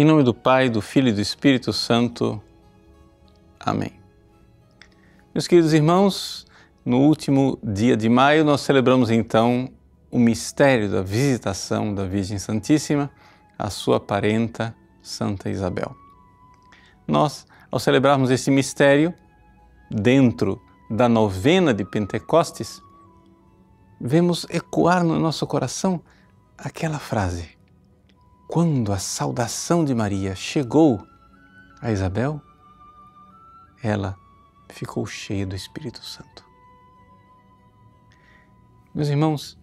Em nome do Pai, do Filho e do Espírito Santo. Amém. Meus queridos irmãos, no último dia de maio nós celebramos então o mistério da visitação da Virgem Santíssima à sua parenta Santa Isabel. Nós, ao celebrarmos esse mistério, dentro da novena de Pentecostes, vemos ecoar no nosso coração aquela frase: Quando a saudação de Maria chegou a Isabel, ela ficou cheia do Espírito Santo. Meus irmãos,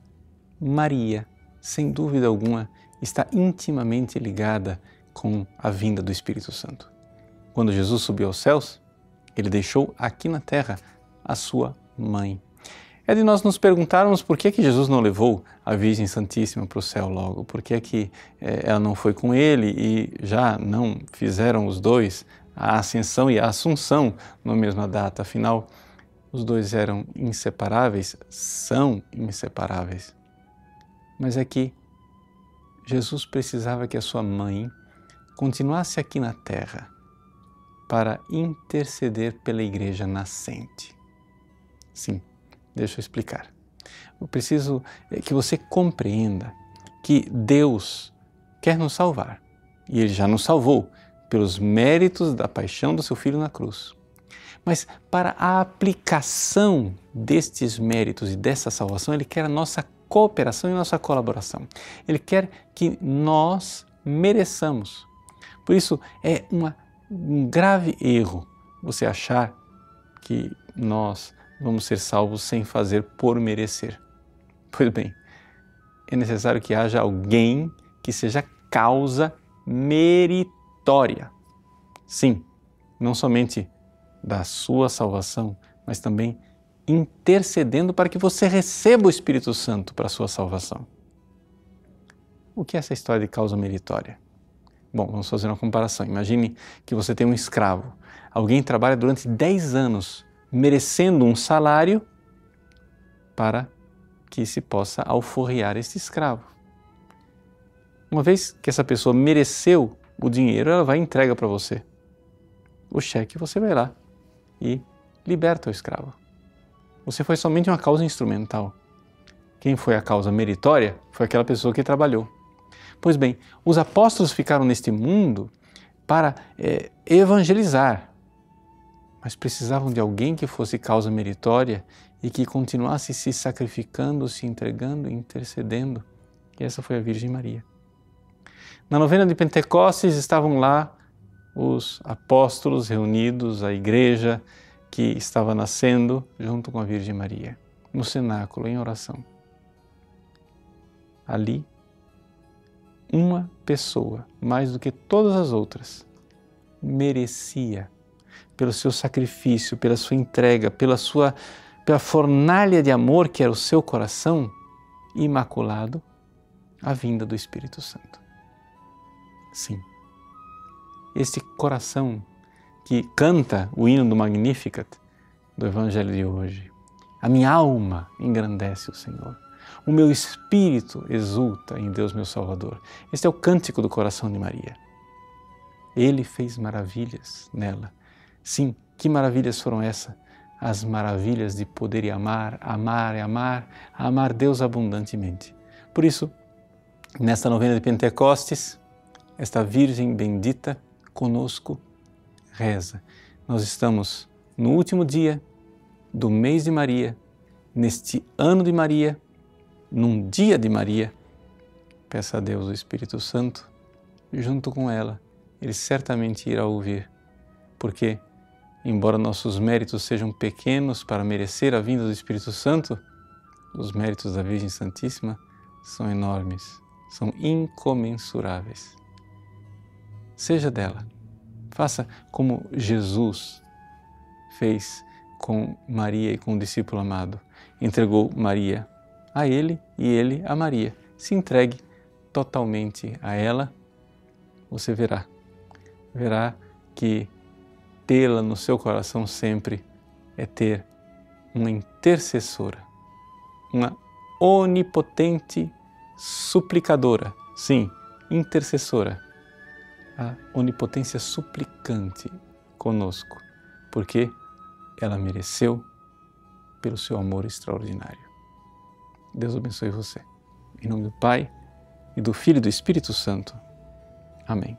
Maria, sem dúvida alguma, está intimamente ligada com a vinda do Espírito Santo. Quando Jesus subiu aos céus, ele deixou aqui na terra a sua mãe. É de nós nos perguntarmos por que, que Jesus não levou a Virgem Santíssima para o céu logo, por que, que é, ela não foi com ele e já não fizeram os dois a ascensão e a assunção na mesma data, afinal, os dois eram inseparáveis, são inseparáveis. Mas é que Jesus precisava que a sua mãe continuasse aqui na terra para interceder pela igreja nascente. Sim, deixa eu explicar. Eu preciso eh, que você compreenda que Deus quer nos salvar e Ele já nos salvou pelos méritos da paixão do seu Filho na cruz. Mas para a aplicação destes méritos e dessa salvação, Ele quer a nossa cooperação e nossa colaboração. Ele quer que nós mereçamos. Por isso, é uma um grave erro você achar que nós vamos ser salvos sem fazer por merecer. Pois bem, é necessário que haja alguém que seja causa meritória. Sim, não somente da sua salvação, mas também intercedendo para que você receba o Espírito Santo para a sua salvação. O que é essa história de causa meritória? Bom, vamos fazer uma comparação. Imagine que você tem um escravo. Alguém trabalha durante 10 anos merecendo um salário para que se possa alforriar este escravo. Uma vez que essa pessoa mereceu o dinheiro, ela vai e entrega para você. O cheque você vai lá e liberta o escravo. Você foi somente uma causa instrumental. Quem foi a causa meritória foi aquela pessoa que trabalhou. Pois bem, os apóstolos ficaram neste mundo para é, evangelizar, mas precisavam de alguém que fosse causa meritória e que continuasse se sacrificando, se entregando, intercedendo. E essa foi a Virgem Maria. Na novena de Pentecostes estavam lá os apóstolos reunidos, a igreja que estava nascendo junto com a Virgem Maria, no cenáculo, em oração. Ali uma pessoa, mais do que todas as outras, merecia, pelo seu sacrifício, pela sua entrega, pela sua pela fornalha de amor que era o seu coração imaculado, a vinda do Espírito Santo. Sim. Este coração que canta o hino do Magnificat do Evangelho de hoje. A minha alma engrandece o Senhor o meu espírito exulta em Deus, meu Salvador. Este é o cântico do coração de Maria. Ele fez maravilhas nela. Sim, que maravilhas foram essas? As maravilhas de poder amar, amar e amar, amar Deus abundantemente. Por isso, nesta novena de Pentecostes, esta Virgem bendita conosco reza. Nós estamos no último dia do mês de Maria, neste ano de Maria, num dia de Maria, peça a Deus o Espírito Santo, junto com ela, ele certamente irá ouvir, porque, embora nossos méritos sejam pequenos para merecer a vinda do Espírito Santo, os méritos da Virgem Santíssima são enormes, são incomensuráveis. Seja dela, faça como Jesus fez com Maria e com o discípulo amado. Entregou Maria a Ele e Ele a Maria. Se entregue totalmente a ela, você verá. Verá que tê-la no seu coração sempre é ter uma intercessora, uma onipotente suplicadora, sim, intercessora, a onipotência suplicante conosco, porque ela mereceu pelo seu amor extraordinário. Deus abençoe você. Em nome do Pai, e do Filho e do Espírito Santo. Amém.